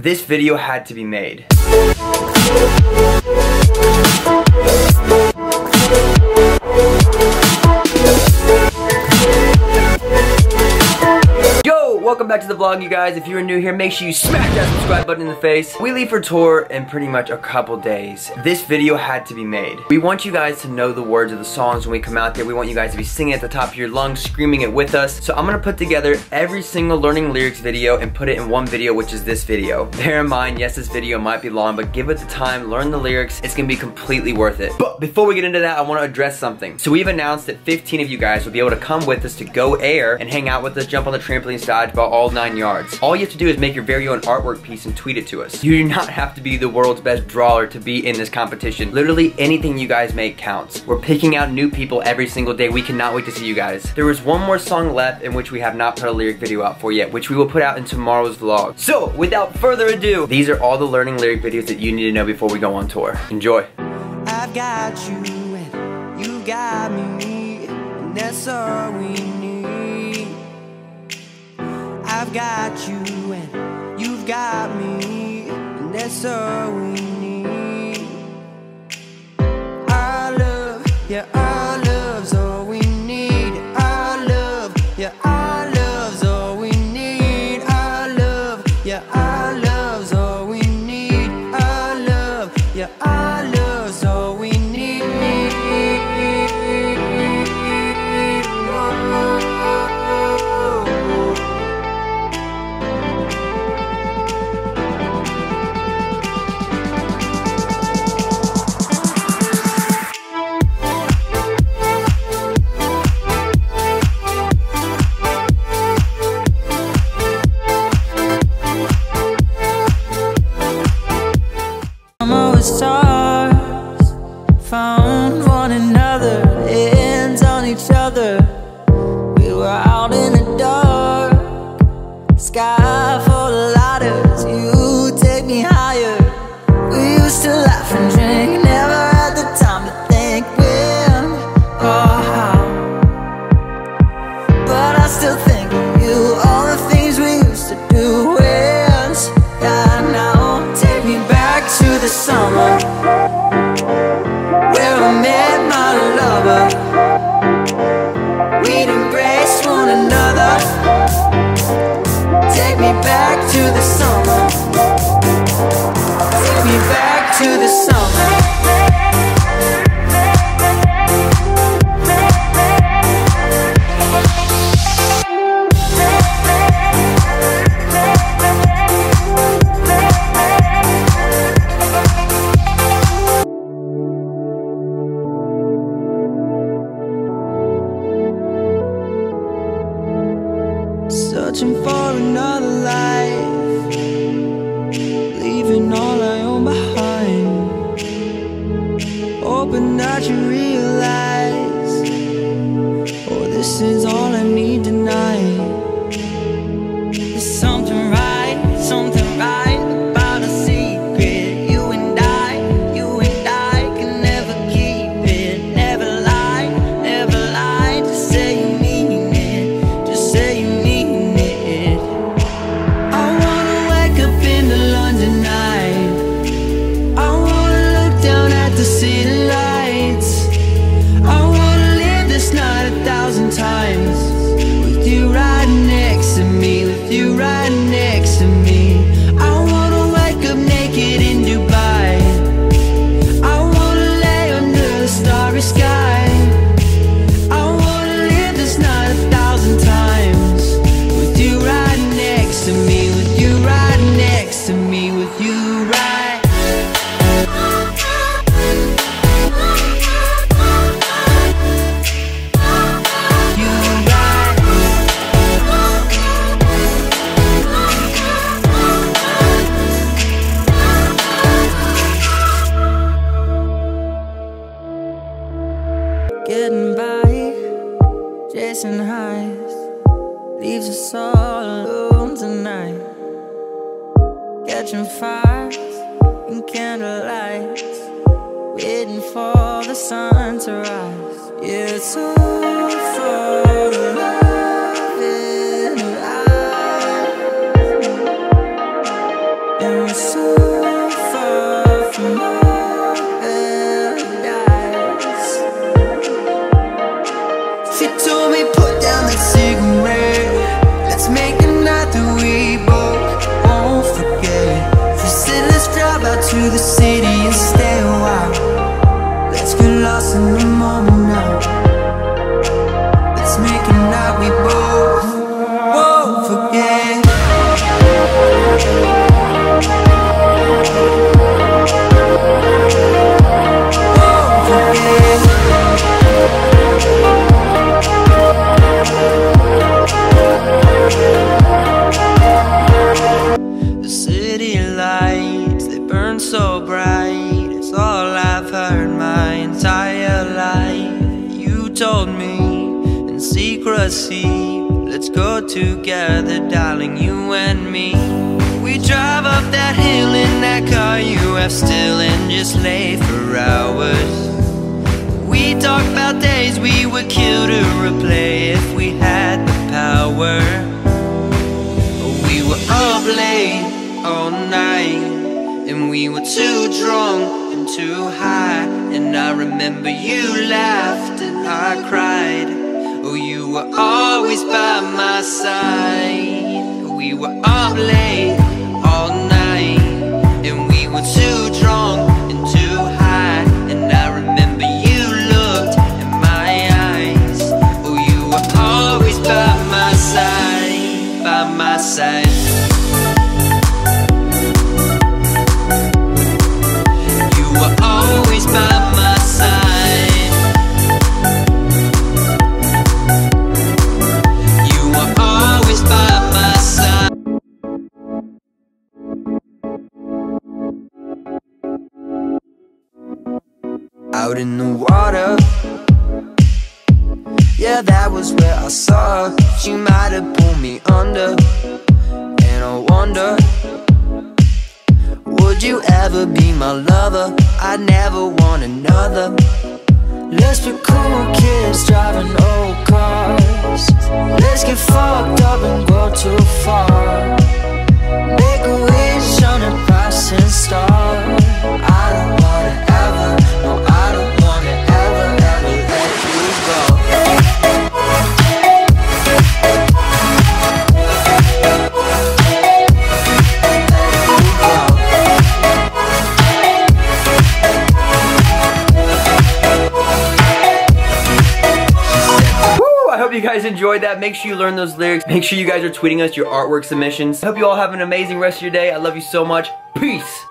This video had to be made. Welcome back to the vlog, you guys. If you're new here, make sure you smack that subscribe button in the face. We leave for tour in pretty much a couple days. This video had to be made. We want you guys to know the words of the songs when we come out there. We want you guys to be singing at the top of your lungs, screaming it with us. So I'm gonna put together every single learning lyrics video and put it in one video, which is this video. Bear in mind, yes, this video might be long, but give it the time, learn the lyrics. It's gonna be completely worth it. But before we get into that, I wanna address something. So we've announced that 15 of you guys will be able to come with us to Go Air and hang out with us, jump on the trampoline stage, all nine yards. All you have to do is make your very own artwork piece and tweet it to us. You do not have to be the world's best drawer to be in this competition. Literally anything you guys make counts. We're picking out new people every single day. We cannot wait to see you guys. There is one more song left in which we have not put a lyric video out for yet, which we will put out in tomorrow's vlog. So, without further ado, these are all the learning lyric videos that you need to know before we go on tour. Enjoy. I've got you and you got me, and that's all we. I've got you and you've got me, and that's all we need. Our love, yeah, our love's all we need. Our love, yeah, our love's all we need. Our love, yeah, our love's all we need. Our love, yeah, 은 realize, oh, this is all I need to know. chasing highs leaves us all alone tonight. Catching fires and candlelight, waiting for the sun to rise. Yeah, it's. Told me put down that cigarette. Let's go together, darling, you and me. We drive up that hill in that car you have still and just lay for hours. We talk about days we would kill to replay if we had the power. We were up late all night, and we were too drunk and too high. And I remember you laughed and I cried. Oh, you were always by my side. We were up late all night, and we were too drunk and too high. And I remember you looked in my eyes. Oh, you were always by my side, by my side. Out in the water. Yeah, that was where I saw her. She might have pulled me under. And I wonder. Would you ever be my lover? I never want another. Let's be cool kids driving old cars. Let's get fucked up and go too far. Guys enjoyed that. Make sure you learn those lyrics. Make sure you guys are tweeting us your artwork submissions. I hope you all have an amazing rest of your day. I love you so much. Peace.